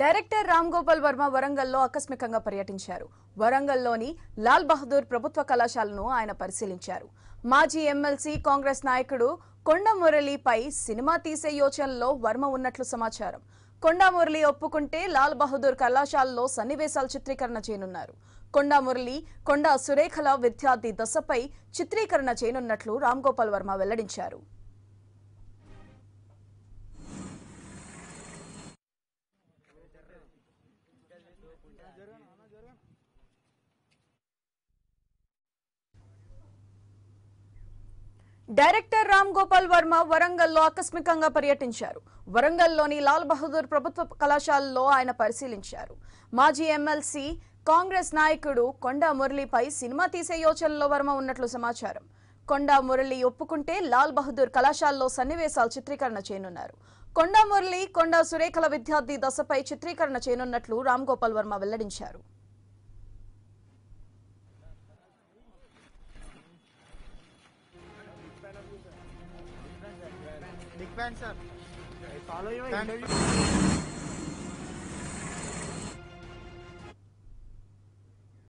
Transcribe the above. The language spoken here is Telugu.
డైరెక్టర్ రామ్ గోపాల్ వర్మ వరంగల్లో ఆకస్మికంగా పర్యటించారు. వరంగల్లోని లాల్ బహదూర్ ప్రభుత్వ కళాశాలను ఆయన పరిశీలించారు. మాజీ ఎమ్మెల్సీ కాంగ్రెస్ నాయకుడు కొండ మురళిపై సినిమా తీసే యోచనలో వర్మ ఉన్నట్లు సమాచారం. కొండా మురళి ఒప్పుకుంటే లాల్ బహదూర్ కళాశాలలో సన్నివేశాలు చిత్రీకరణ చేయనున్నారు. కొండా మురళి కొండా సురేఖల విద్యార్థి దశపై చిత్రీకరణ చేయనున్నట్లు రామ్ గోపాల్ వర్మ వెల్లడించారు. డైరెక్టర్ రామ్ గోపాల్ వర్మ వరంగల్లో ఆకస్మికంగా పర్యటించారు. వరంగల్లోని లాల్ బహదూర్ ప్రభుత్వ కళాశాలలో ఆయన పరిశీలించారు. మాజీ ఎమ్మెల్సీ కాంగ్రెస్ నాయకుడు కొండా మురళిపై సినిమా తీసే యోచనలో వర్మ ఉన్నట్లు సమాచారం. కొండా మురళి ఒప్పుకుంటే లాల్ బహదూర్ కళాశాలలో సన్నివేశాలు చిత్రీకరణ చేయనున్నారు. కొండా మురళి కొండా సురేఖల విద్యార్థి దశపై చిత్రీకరణ చేయనున్నట్లు రామ్ గోపాల్ వర్మ వెల్లడించారు.